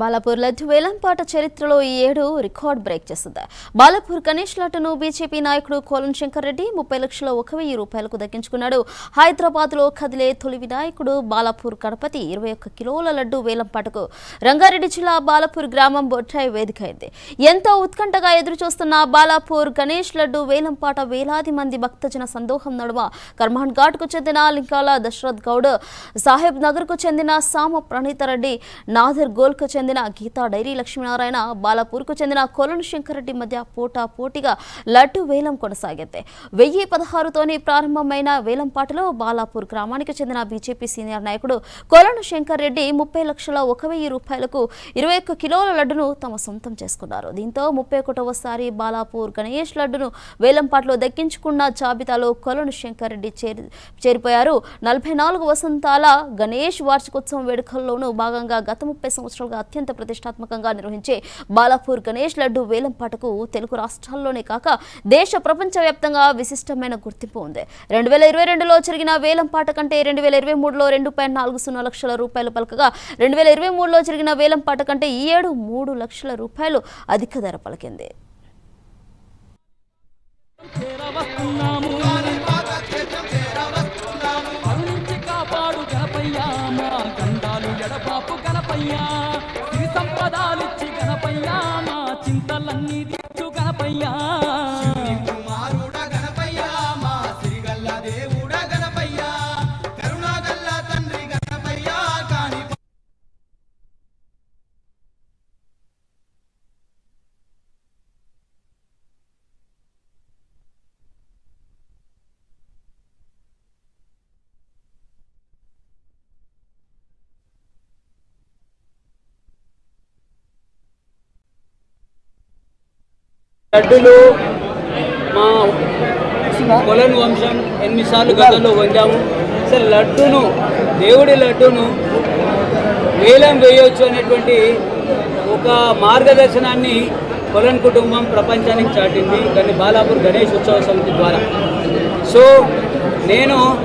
బాలాపూర్ లడ్డు వేలంపాట చరిత్రలో ఈ ఏడు రికార్డ్ బ్రేక్ చేసింది. బాలాపూర్ గణేష్ లడ్డును బీజేపీ నాయకుడు కోలం శంకర్ రెడ్డి ముప్పై లక్షల ఒక వెయ్యి రూపాయలకు దక్కించుకున్నాడు. హైదరాబాద్లో కదిలే తొలి వినాయకుడు బాలాపూర్ గణపతి ఇరవై ఒక్క కిలోల లడ్డు వేలంపాటకు రంగారెడ్డి జిల్లా బాలాపూర్ గ్రామం బొట్టాయి వేదిక అయింది. ఎంతో ఉత్కంఠగా ఎదురు చూస్తున్న బాలాపూర్ గణేష్ లడ్డు వేలంపాట వేలాది మంది భక్తజన సందోహం నడుమ. కర్మాన్ఘాట్కు చెందిన లింకాల దశరథ్ గౌడ్ సాహెబ్ నగర్కు చెందిన సామ ప్రణీతరెడ్డి నాదర్ గోల్కు చెందిన చెందిన గీతా డైరీ లక్ష్మీనారాయణ బాలాపూర్కు చెందిన కొలను శంకరెడ్డి మధ్య పోటా పోటీగా లడ్డు వేలం కొనసాగింది. వెయ్యి పదహారుతోనే ప్రారంభమైన వేలంపాటలో బాలాపూర్ గ్రామానికి చెందిన బీజేపీ సీనియర్ నాయకుడు కొలను శంకర్ రెడ్డి ముప్పై లక్షల ఒక వెయ్యి రూపాయలకు ఇరవై ఒక్క కిలోల లడ్డును తమ సొంతం చేసుకున్నారు. దీంతో ముప్పై ఒకటవసారి బాలాపూర్ గణేష్ లడ్డును వేలంపాట్లో దక్కించుకున్న జాబితాలో కొలను శంకర్రెడ్డి చేరి చేరిపోయారు. నలభై నాలుగు వసంతాల గణేష్ వార్షికోత్సవం వేడుకల్లోనూ భాగంగా గత ముప్పై సంవత్సరాలుగా అత్యంత ప్రతిష్టాత్మకంగా నిర్వహించే బాలాపూర్ గణేష్ లడ్డు వేలంపాటకు తెలుగు రాష్ట్రాల్లోనే కాక దేశ ప్రపంచవ్యాప్తంగా విశిష్టమైన గుర్తింపు ఉంది. రెండు వేల ఇరవై రెండులో జరిగిన వేలంపాట కంటే రెండు వేల ఇరవై మూడులో రెండు పాయింట్ నాలుగు సున్నా లక్షల రూపాయలు పలకగా రెండు వేల ఇరవై మూడులో జరిగిన వేలంపాట కంటే ఈ ఏడు మూడు లక్షల రూపాయలు అధిక ధర పలికింది. కాపాడు గణపయ్యా మా గండాలు ఎడబాపు గణపయ్యా లడ్డులు మా కొలను వంశం ఎన్నిసార్లు గతంలో పొందాము. అసలు లడ్డును దేవుడి లడ్డును వేలం వేయవచ్చు అనేటువంటి ఒక మార్గదర్శనాన్ని కొలన్ కుటుంబం ప్రపంచానికి చాటింది. దాన్ని బాలాపూర్ గణేష్ ఉత్సవ సమితి ద్వారా. సో నేను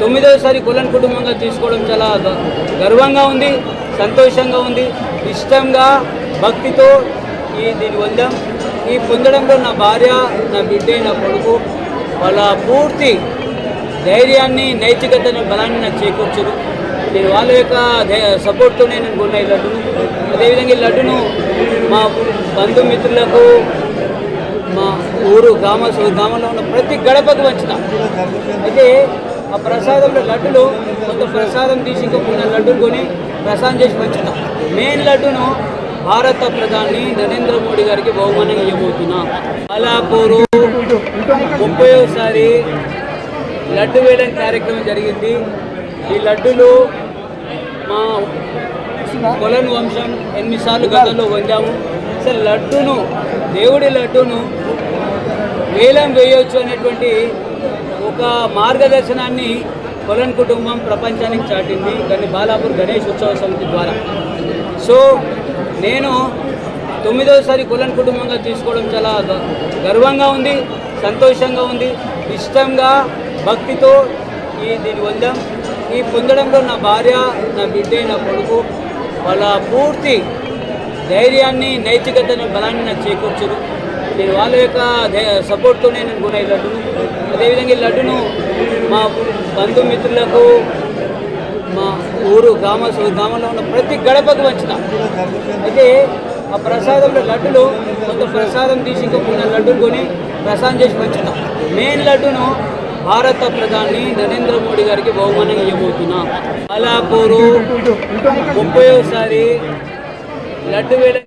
తొమ్మిదోసారి కులన్ కుటుంబంగా తీసుకోవడం చాలా గ- గర్వంగా ఉంది సంతోషంగా ఉంది. ఇష్టంగా భక్తితో ఈ దీన్ని పొందాం. ఈ పొందడంలో నా భార్య నా బిడ్డ నా కొడుకు వాళ్ళ పూర్తి ధైర్యాన్ని నైతికతను బలాన్ని నాకు చేకూర్చదు నేను వాళ్ళ యొక్క సపోర్ట్తోనే నేను కొన్నా ఈ లడ్డును అదేవిధంగా ఈ లడ్డును మా బంధుమిత్రులకు మా ఊరు గ్రామ గ్రామంలో ఉన్న ప్రతి గడపకు పంచుతాం అయితే ఆ ప్రసాదంలో లడ్డులు కొంత ప్రసాదం తీసి ఇంకొక కొని ప్రసాదం చేసి పంచుతాం. మెయిన్ లడ్డును భారత ప్రధాని నరేంద్ర మోడీ గారికి బహుమానంగా ఇవ్వబోతున్నాం. అలాపూరు ముప్పైసారి లడ్డు వేయడం కార్యక్రమం జరిగింది. ఈ లడ్డులు మా కొలను వంశం ఎనిమిది సార్లు గతంలో పొందాము అసలు లడ్డును దేవుడి లడ్డును వేలం వేయవచ్చు అనేటువంటి ఒక మార్గదర్శనాన్ని కొలన్ కుటుంబం ప్రపంచానికి చాటింది. దాన్ని బాలాపూర్ గణేష్ ఉత్సవ సమితి ద్వారా. సో నేను తొమ్మిదోసారి కులన్ కుటుంబంగా తీసుకోవడం చాలా గ- గర్వంగా ఉంది సంతోషంగా ఉంది. ఇష్టంగా భక్తితో ఈ దీన్ని పొందాం. ఈ పొందడంలో నా భార్య నా బిడ్డ నా కొడుకు వాళ్ళ పూర్తి ధైర్యాన్ని నైతికతను బలాన్ని నాకు చేకూర్చరు. నేను వాళ్ళ యొక్క సపోర్ట్తో సపోర్ట్తోనే నేను కొన్న ఈ లడ్డును అదేవిధంగా ఈ లడ్డును మా బంధుమిత్రులకు మా ఊరు గ్రామ గ్రామంలో ఉన్న ప్రతి గడపకు వచ్చిన. అయితే ఆ ప్రసాదంలో లడ్డులు కొంత ప్రసాదం తీసి ఇంకొక లడ్డులు కొని ప్రసాదం చేసి పంచుతాం మెయిన్ లడ్డును భారత ప్రధాని నరేంద్ర మోడీ గారికి బహుమానంగా ఇవ్వబోతున్నాం. అలాపూరు ముప్పైసారి లడ్డు వేల